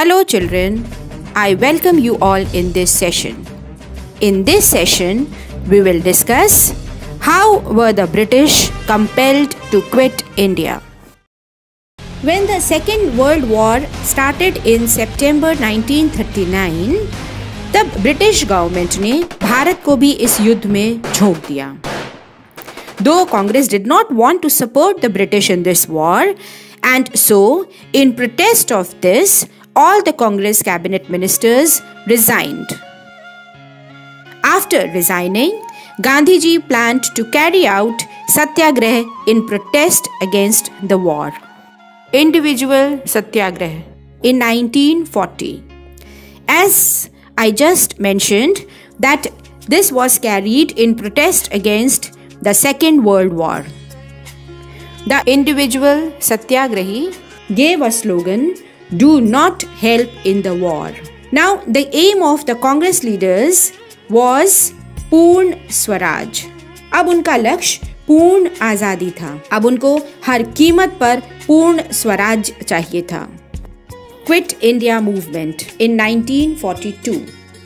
Hello, children. I welcome you all in this session. In this session, we will discuss how were the British compelled to quit India. When the Second World War started in September 1939, तब British government ने भारत को भी इस युद्ध में झोंक दिया दो Congress did not want to support the British in this war and so in protest of this all the Congress cabinet ministers resigned. After resigning, Gandhiji planned to carry out satyagrah in protest against the war. Individual satyagrah in 1940. As I just mentioned that this was carried in protest against the Second World War. The individual satyagrahi gave a slogan do not help in the war. Now, the aim of the Congress leaders was पूर्ण स्वराज अब उनका लक्ष्य पूर्ण आजादी था अब उनको हर कीमत पर पूर्ण स्वराज चाहिए था quit India movement in 1942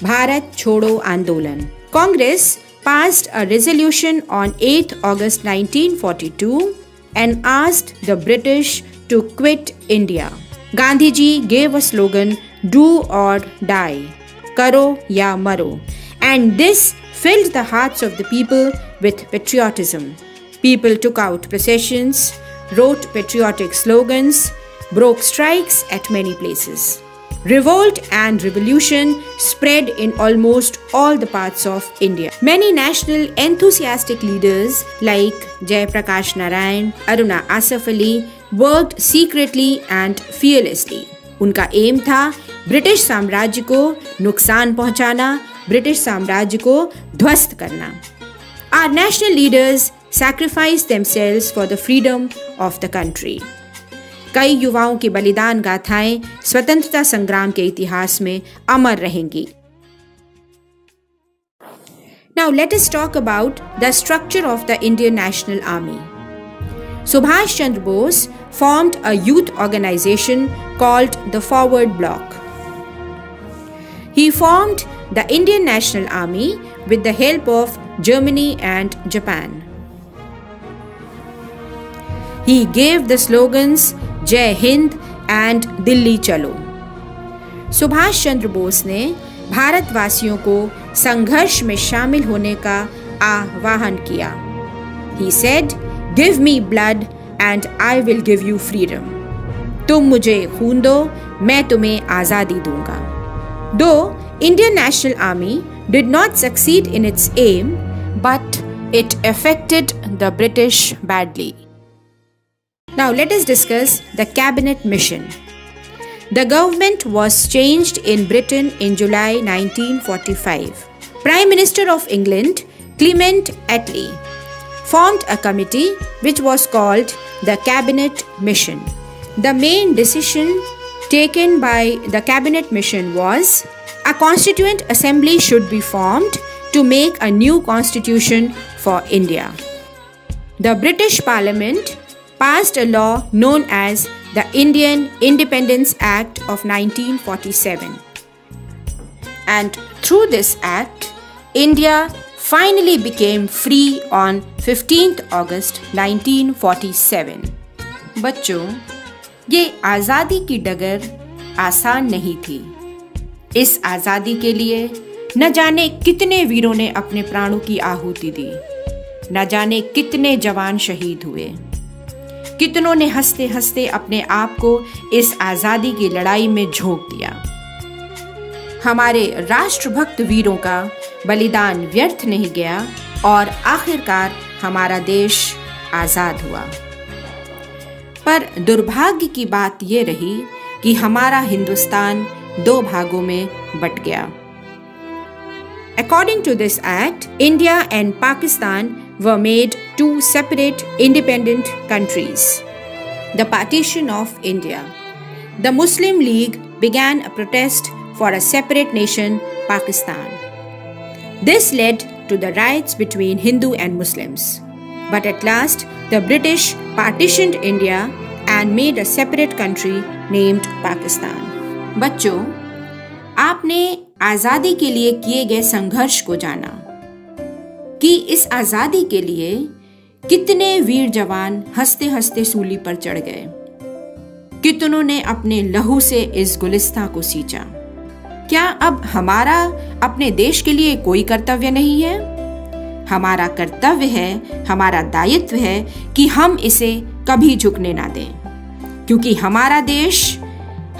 Bharat छोड़ो आंदोलन Congress passed a resolution on 8 August 1942 and asked the British to quit India. Gandhiji gave a slogan Do or die, Karo ya maro, and this filled the hearts of the people with patriotism. People took out processions, wrote patriotic slogans, broke strikes at many places. Revolt and revolution spread in almost all the parts of India. Many national enthusiastic leaders like Jay Prakash Narayan, Aruna Asaf Ali work secretly and fearlessly उनका aim था British साम्राज्य को नुकसान पहुंचाना British साम्राज्य को ध्वस्त करना। Our national leaders sacrifice themselves for the freedom of the country कई युवाओं की बलिदान गाथाएँ स्वतंत्रता संग्राम के इतिहास में अमर रहेंगी। Now let's talk about the structure of the Indian National Army Subhash Chandra Bose formed a youth organization called the Forward Bloc. He formed the Indian National Army with the help of Germany and Japan. He gave the slogans Jai Hind and Delhi Chalo". Subhash Chandra ne ने भारतवासियों ko sangharsh में शामिल hone ka आह्वान किया He said give me blood and I will give you freedom तुम मुझे खून दो मैं तुम्हें आज़ादी दूंगा दो Indian national army did not succeed in its M but it affected the British badly. Now, let us discuss the cabinet mission. The government was changed in Britain in July 1945. Prime Minister of England, Clement Attlee, formed a committee which was called the Cabinet Mission. The main decision taken by the Cabinet Mission was a constituent assembly should be formed to make a new constitution for India. The British Parliament passed a law known as the Indian Independence Act of 1947. And through this act, India finally became free on 15th August 1947. बच्चों, ये आज़ादी की डगर आसान नहीं थी। इस आज़ादी के लिए न जाने कितने वीरों ने अपने प्राणों की आहुति दी, न जाने कितने जवान शहीद हुए। कितनों ने हँसते हँसते अपने आप को इस आज़ादी की लड़ाई में झोंक दिया। हमारे राष्ट्रभक्त वीरों का बलिदान व्यर्थ नहीं गया और आखिरकार हमारा देश आज़ाद हुआ। पर दुर्भाग्य की बात यह रही कि हमारा हिंदुस्तान दो भागों में बट गया। According to this act India and Pakistan were made two separate independent countries the partition of India the Muslim League began a protest for a separate nation Pakistan This led to the riots between Hindu and Muslims. But at last, the British partitioned India and made a separate country named Pakistan. बच्चों आपने आज़ादी के लिए किए गए संघर्ष को जाना कि इस आज़ादी के लिए कितने वीर जवान हँसते हँसते सूली पर चढ़ गए कितनों ने अपने लहू से इस गुलिस्ता को सींचा क्या अब हमारा अपने देश के लिए कोई कर्तव्य नहीं है? हमारा कर्तव्य है, हमारा दायित्व है कि हम इसे कभी झुकने ना दें। क्योंकि हमारा देश,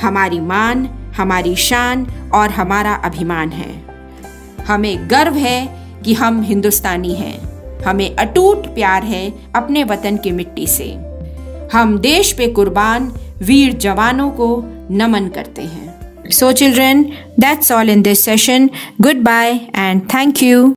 हमारी मान, हमारी शान और हमारा अभिमान है। हमें गर्व है कि हम हिंदुस्तानी हैं। हमें अटूट प्यार है अपने वतन की मिट्टी से। हम देश पे कुर्बान, वीर जवानों को नमन करते हैं। So children, that's all in this session. Goodbye and thank you.